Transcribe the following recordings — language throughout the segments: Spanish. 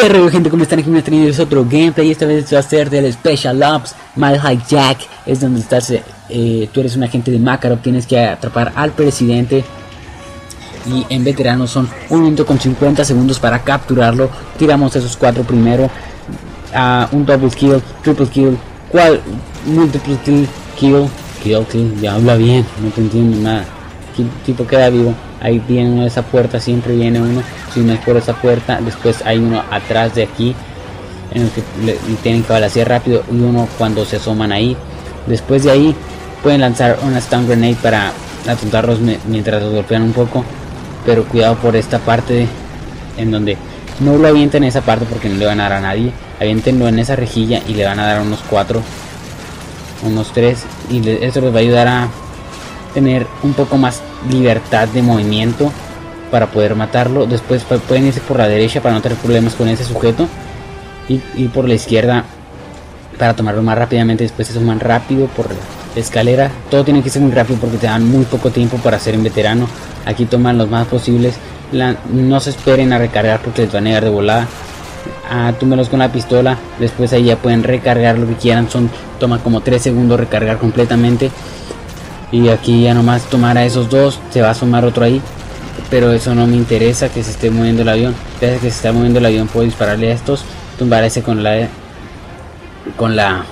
¿Qué rollo gente? ¿Cómo están? Aquí me traído otro gameplay esta vez va a ser del Special Ops Mal Jack Es donde estás, eh, tú eres un agente de Makarov, tienes que atrapar al presidente Y en veterano son un minuto con 50 segundos para capturarlo Tiramos esos cuatro primero a Un double kill, triple kill, cual, multiple kill, kill, kill, kill, ya habla bien, no te entiendo nada tipo queda vivo ahí viene uno de esa puerta siempre viene uno. Si no es por esa puerta después hay uno atrás de aquí en el que tienen que balancear rápido y uno cuando se asoman ahí. Después de ahí pueden lanzar una stun grenade para atontarlos mientras los golpean un poco. Pero cuidado por esta parte en donde no lo avienten en esa parte porque no le van a dar a nadie. Avientenlo en esa rejilla y le van a dar unos 4 unos 3 y eso les va a ayudar a tener un poco más libertad de movimiento para poder matarlo. Después pueden irse por la derecha para no tener problemas con ese sujeto. Y, y por la izquierda para tomarlo más rápidamente. Después se suman rápido por la escalera. Todo tiene que ser muy rápido porque te dan muy poco tiempo para ser en veterano. Aquí toman los más posibles. no se esperen a recargar porque les va a negar de volada. Ah, túmelos con la pistola. Después ahí ya pueden recargar lo que quieran. Son toma como 3 segundos recargar completamente y aquí ya nomás tomar a esos dos se va a sumar otro ahí. Pero eso no me interesa que se esté moviendo el avión. Desde que se está moviendo el avión puedo dispararle a estos tumbar ese con la con la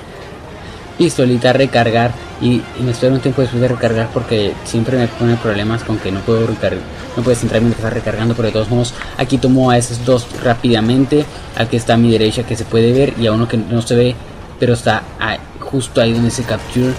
pistolita recargar. Y, me espero un tiempo después de recargar porque siempre me pone problemas con que no puedo recargar no puedes entrar mientras está recargando pero de todos modos aquí tomo a esos dos rápidamente. Al que está a mi derecha que se puede ver y a uno que no se ve pero está justo ahí donde se capture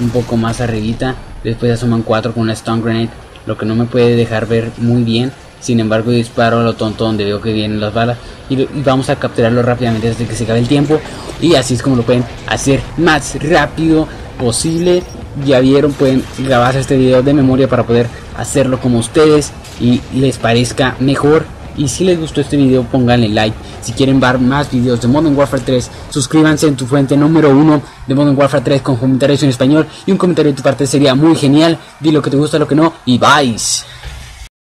un poco más arribita. Después asoman 4 con una stun grenade, lo que no me puede dejar ver muy bien. Sin embargo, disparo a lo tonto donde veo que vienen las balas y, vamos a capturarlo rápidamente desde que se acabe el tiempo. Y así es como lo pueden hacer más rápido posible. Ya vieron, pueden grabarse este video de memoria para poder hacerlo como ustedes y les parezca mejor y si les gustó este video, pónganle like. Si quieren ver más videos de Modern Warfare 3, suscríbanse en tu fuente número 1 de Modern Warfare 3 con comentarios en español. Y un comentario de tu parte sería muy genial. Di lo que te gusta, lo que no. Y bye.